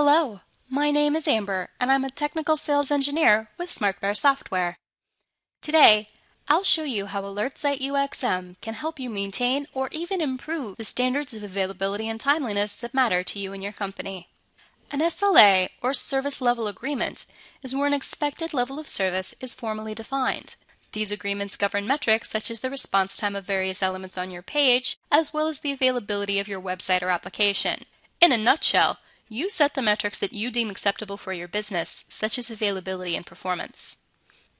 Hello, my name is Amber and I'm a technical sales engineer with SmartBear Software. Today, I'll show you how AlertSite UXM can help you maintain or even improve the standards of availability and timeliness that matter to you and your company. An SLA, or Service Level Agreement, is where an expected level of service is formally defined. These agreements govern metrics such as the response time of various elements on your page, as well as the availability of your website or application. In a nutshell, you set the metrics that you deem acceptable for your business, such as availability and performance.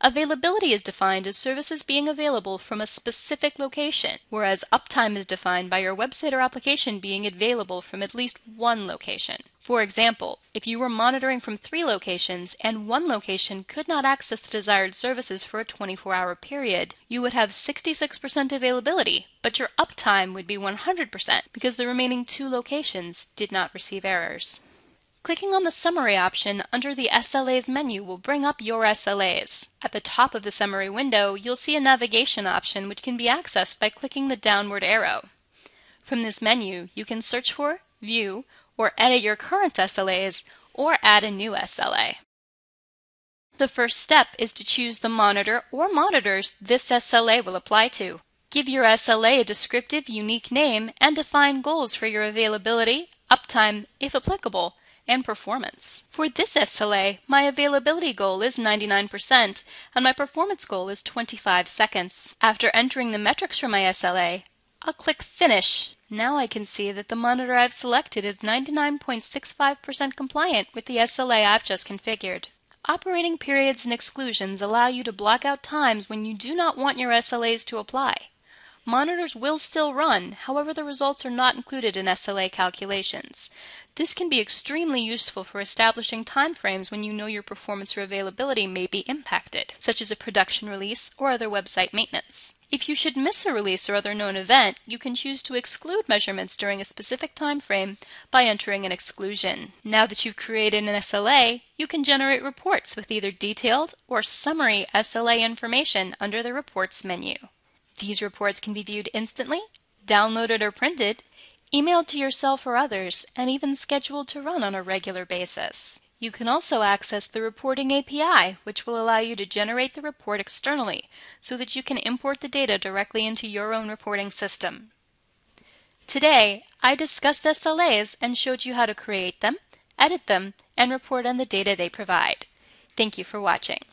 Availability is defined as services being available from a specific location, whereas uptime is defined by your website or application being available from at least one location. For example, if you were monitoring from three locations and one location could not access the desired services for a 24 hour period, you would have 66% availability, but your uptime would be 100% because the remaining two locations did not receive errors. Clicking on the Summary option under the SLAs menu will bring up your SLAs. At the top of the summary window, you'll see a navigation option which can be accessed by clicking the downward arrow. From this menu, you can search for, view, or edit your current SLAs, or add a new SLA. The first step is to choose the monitor or monitors this SLA will apply to. Give your SLA a descriptive, unique name and define goals for your availability, uptime, if applicable, and performance. For this SLA, my availability goal is 99% and my performance goal is 25 seconds. After entering the metrics for my SLA, I'll click Finish. Now I can see that the monitor I've selected is 99.65% compliant with the SLA I've just configured. Operating periods and exclusions allow you to block out times when you do not want your SLAs to apply. Monitors will still run, however the results are not included in SLA calculations. This can be extremely useful for establishing timeframes when you know your performance or availability may be impacted, such as a production release or other website maintenance. If you should miss a release or other known event, you can choose to exclude measurements during a specific time frame by entering an exclusion. Now that you've created an SLA, you can generate reports with either detailed or summary SLA information under the Reports menu. These reports can be viewed instantly, downloaded or printed, emailed to yourself or others, and even scheduled to run on a regular basis. You can also access the Reporting API, which will allow you to generate the report externally so that you can import the data directly into your own reporting system. Today, I discussed SLAs and showed you how to create them, edit them, and report on the data they provide. Thank you for watching.